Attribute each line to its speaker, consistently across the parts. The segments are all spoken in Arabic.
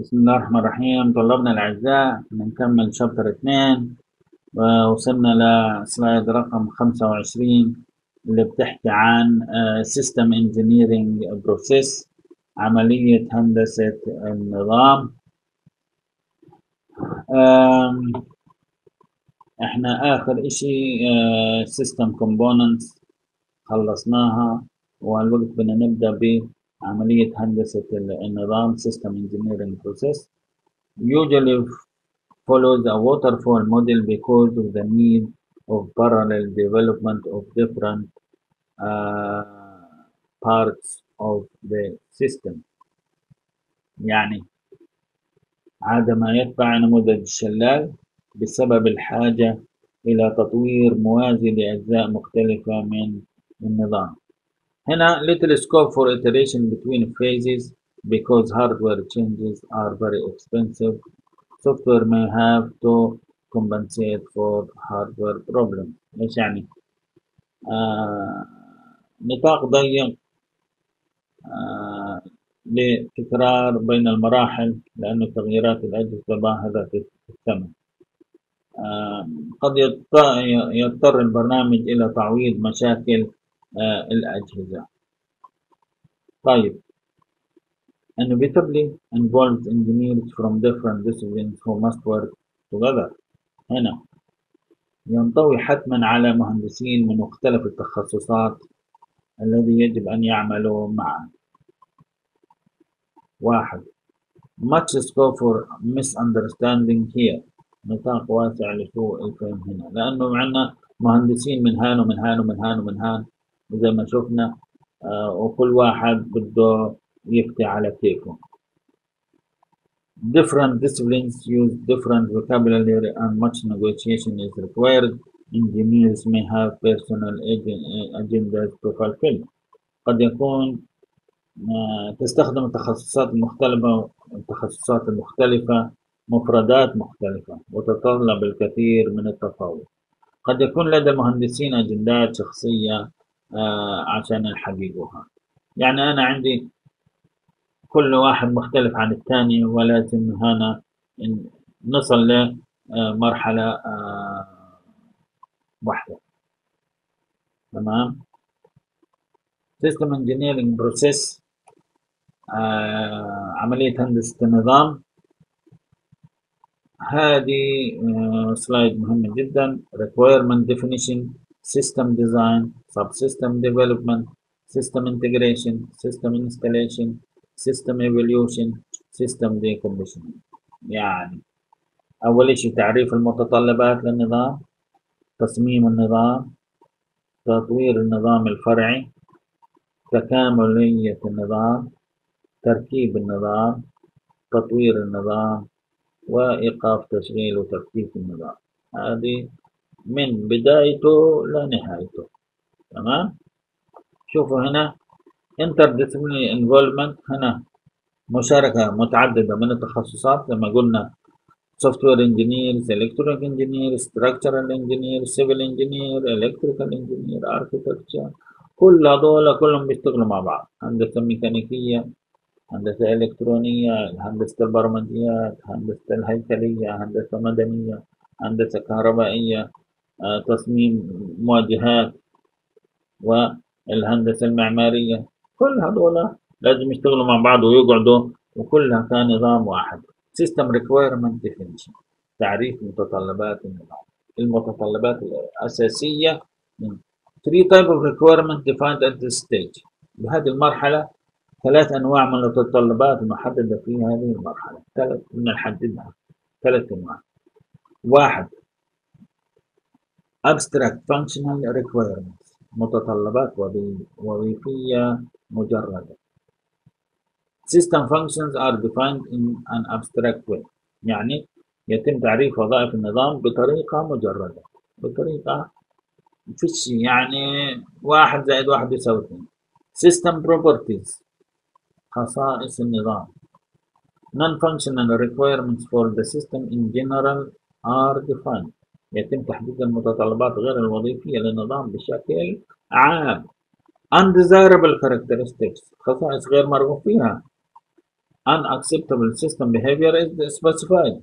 Speaker 1: بسم الله الرحمن الرحيم. طلابنا الأعزاء بنكمل chapter اتنين ووصلنا ل slide رقم خمسة وعشرين اللي بتحكي عن system engineering process عملية هندسة النظام. إحنا آخر إشي system components خلصناها والوقت بدنا نبدأ بعملية هندسة النظام System Engineering Process usually follows a waterfall model because of the need of parallel development of different uh, parts of the system يعني عادة ما يتبع نموذج الشلال بسبب الحاجة إلى تطوير موازي لأجزاء مختلفة من النظام هنا little scope for iteration between phases because hardware changes are very expensive. Software may have to compensate for hardware problems. إيش يعني؟ آه نطاق ضيق آه لتكرار بين المراحل لأن تغييرات الأجهزة باهظة الثمن. آه قد يضط- يضطر البرنامج إلى تعويض مشاكل آه الأجهزة. طيب inevitably involves engineers from different disciplines who must work together. هنا ينطوي حتما على مهندسين من مختلف التخصصات الذي يجب أن يعملوا معا. واحد much scope for misunderstanding here نطاق واسع لسوء الفهم هنا لأنه عندنا مهندسين من هان ومن هان ومن هان ومن هان زي ما شفنا آه وكل واحد بده يفتي على كيفه. Different disciplines use different vocabulary and much negotiation is required. Engineers may have personal agen- agendas to fulfill. قد يكون آه، تستخدم التخصصات المختلفة التخصصات المختلفة مفردات مختلفة وتتطلب الكثير من التفاوض. قد يكون لدى المهندسين أجندات شخصية عشان يحققوها يعني أنا عندي كل واحد مختلف عن الثاني ولازم هنا نصل لمرحلة آه، واحدة. تمام؟ System Engineering Process آه، عملية هندسة النظام. هذه آه، سلايد مهمة جدا. Requirement definition. System design subsystem development system integration system installation system evolution system decommissioning يعني أول شيء تعريف المتطلبات للنظام تصميم النظام تطوير النظام الفرعي تكاملية النظام تركيب النظام تطوير النظام وإيقاف تشغيل وتفكيك النظام. هذه من بدايته لنهايته. تمام؟ شوفوا هنا interdisciplinary involvement هنا مشاركة متعددة من التخصصات. لما قلنا software engineers, electronic engineers, structural engineers, civil engineer, electrical engineer, architecture. كل هذول كلهم بيشتغلوا مع بعض. هندسة ميكانيكية هندسة إلكترونية هندسة البرمجيات هندسة الهيكلية هندسة مدنية هندسة كهربائية. تصميم مواجهات والهندسة المعمارية. كل هذول لازم يشتغلوا مع بعض ويقعدوا وكلها كنظام واحد. System Requirement Definition تعريف متطلبات النظام. المتطلبات الأساسية من Three type of requirement defined at this بهذه المرحلة ثلاث أنواع من المتطلبات محددة في هذه المرحلة. ثلاث نحددها. ثلاث أنواع. واحد abstract functional requirements متطلبات وظي- وظيفية مجردة system functions are defined in an abstract way يعني يتم تعريف وظائف النظام بطريقة مجردة بطريقة فيش يعني واحد زائد واحد يساوي اثنين system properties خصائص النظام non-functional requirements for the system in general are defined يتم تحديد المتطلبات غير الوظيفية للنظام بشكل عام. Undesirable characteristics خصائص غير مرغوب فيها. Unacceptable system behavior is specified.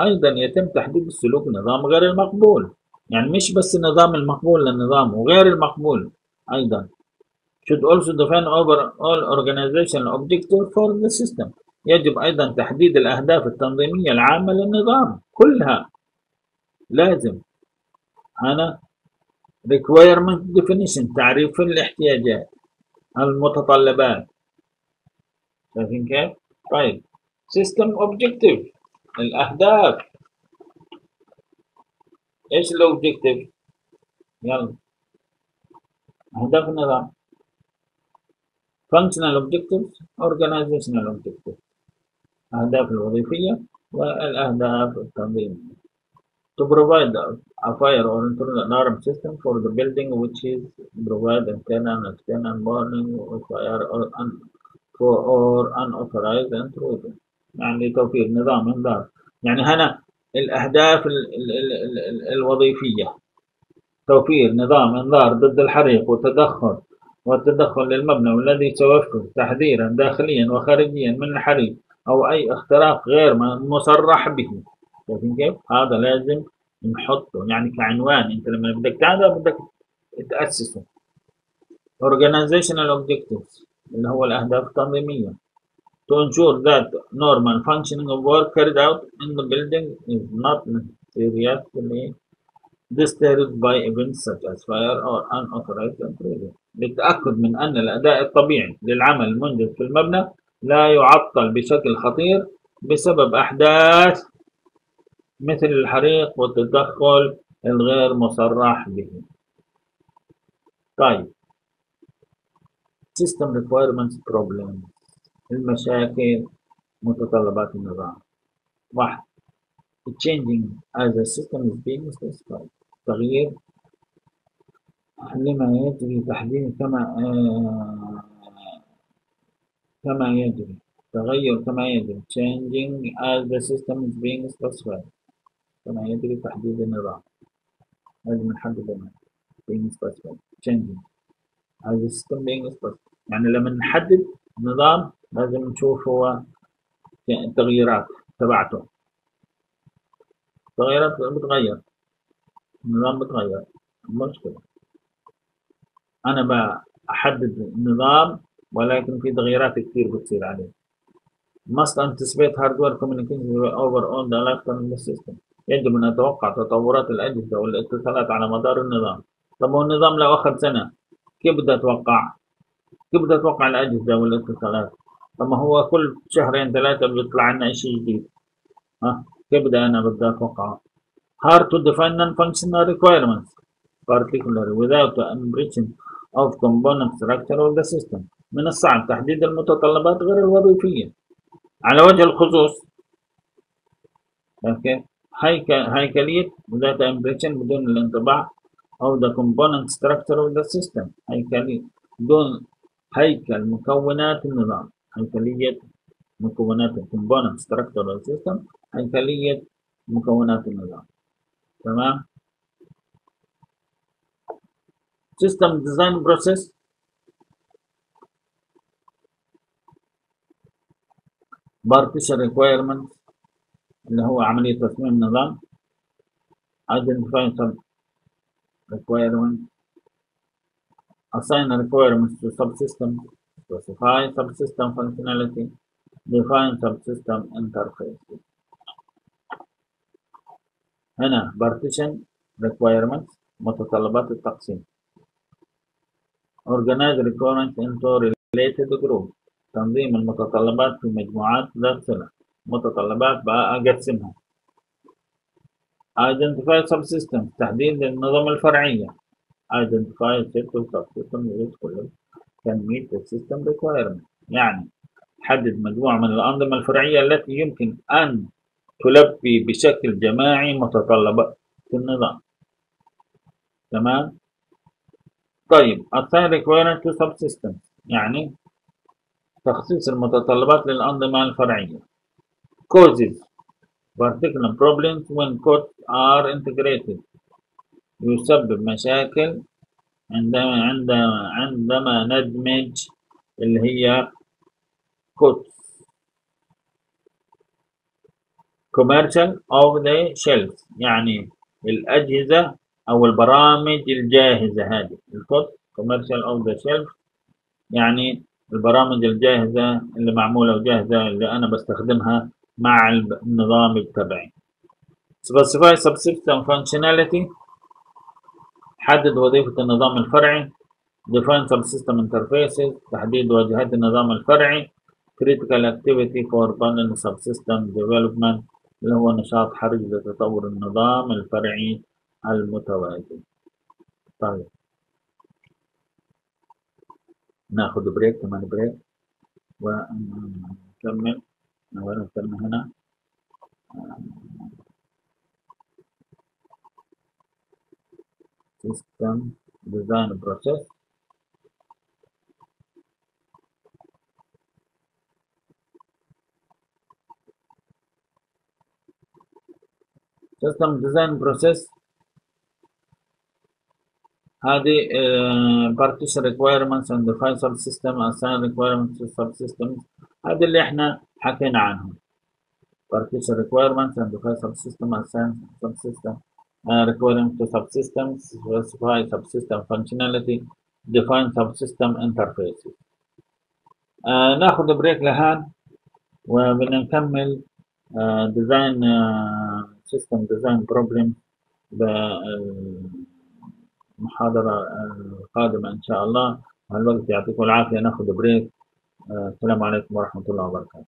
Speaker 1: أيضا يتم تحديد السلوك النظام غير المقبول. يعني مش بس النظام المقبول للنظام وغير المقبول. أيضا should also define overall organizational objective for the system. يجب أيضا تحديد الأهداف التنظيمية العامة للنظام كلها. لازم. أنا requirement definition تعريف الاحتياجات المتطلبات. شايفين كيف؟ طيب. system objective الأهداف. إيش الأوبجيكتيف؟ يلا. أهداف النظام. functional objectives organizational objectives. أهداف الوظيفية والأهداف التنظيمية. To provide a fire or internal alarm system for the building which is provide internal and external warning of fire or, un, for, or unauthorized intrusion. يعني توفير نظام إنذار. يعني هنا الأهداف ال ال ال ال الوظيفية. توفير نظام إنذار ضد الحريق وتدخل والتدخل للمبنى والذي سيوفر تحذيرا داخليا وخارجيا من الحريق أو أي اختراق غير مصرح به. شايفين كيف؟ هذا لازم نحطه يعني كعنوان انت لما بدك تعمل بدك تأسسه organizational objectives اللي هو الأهداف التنظيمية to ensure that normal functioning of work carried out in the building is not seriously disturbed by events such as fire or unauthorized intrusion للتأكد من أن الأداء الطبيعي للعمل المنجز في المبنى لا يعطل بشكل خطير بسبب أحداث مثل الحريق والتدخل الغير مصرح به. طيب. System requirements problem. المشاكل متطلبات النظام. واحد. Changing as a system is being specified. تغيير. لما يجري تحديد كما آه كما يجري. تغير كما يجري. Changing as the system is being specified. كما يجري تحديد النظام لازم نحدد being specified changing. The system being specified يعني لما نحدد نظام لازم نشوف هو التغييرات تبعته. التغييرات بتغير. النظام بتغير. مشكلة. أنا بحدد النظام ولكن في تغييرات كثير بتصير عليه. Must anticipate hardware communication over all the of the system. يجب أن نتوقع تطورات الأجهزة والاتصالات على مدار النظام. طب هو النظام لو أخذ سنة كيف بدي أتوقع؟ كيف بدي أتوقع الأجهزة والاتصالات؟ طب ما هو كل شهرين ثلاثة بيطلع لنا شيء جديد. ها؟ كيف بدي أنا بدي أتوقع؟ hard to define non-functional requirements. Particularly without the breaching of component structure of the system. من الصعب تحديد المتطلبات غير الوظيفية. على وجه الخصوص أوكي؟ هيكلية that impression بدون الانطباع أو the component structure of the system هيكلية دون هيكل مكونات النظام هيكلية مكونات component structure of the system هيكلية مكونات النظام تمام system design process partition requirements اللي هو عملية تصميم النظام identify some requirements assign requirements to subsystem specify subsystem functionality define subsystem interface هنا partition requirements متطلبات التقسيم organize requirements into related group تنظيم المتطلبات في مجموعات ذات صلة متطلبات بقى أقسمها. Identify subsystems تحديد النظم الفرعية. Identify set of subsystems يدخل can meet the system requirement. يعني حدد مجموعة من الأنظمة الفرعية التي يمكن أن تلبي بشكل جماعي متطلبات النظام. تمام؟ طيب assign requirement to subsystems يعني تخصيص المتطلبات للأنظمة الفرعية. Causes. Particular problems when codes are integrated. يسبب مشاكل عندما عندما عندما ندمج اللي هي codes commercial of the shelves. يعني الأجهزة أو البرامج الجاهزة هذه. الكود commercial of the shelf. يعني البرامج الجاهزة اللي معمولة وجاهزة اللي أنا بستخدمها مع النظام تبعي specify subsystem functionality. حدد وظيفة النظام الفرعي. Define subsystem interfaces. تحديد واجهات النظام الفرعي. Critical activity for parallel subsystem development. اللي هو نشاط حرج لتطور النظام الفرعي المتوازي طيب. ناخذ break كمان break ونكمل وصلنا هنا system design process system design process هذه uh, partition requirements and define subsystem assign requirements to subsystems هذه اللي إحنا حكينا عنهم partition requirements and define subsystem assign subsystem uh, requirements to subsystems specify subsystem functionality define subsystem interfaces uh, ناخذ بريك لهان وبدنا نكمل design system design problem المحاضرة القادمة إن شاء الله وهالوقت يعطيكم العافية ناخذ break السلام عليكم ورحمة الله وبركاته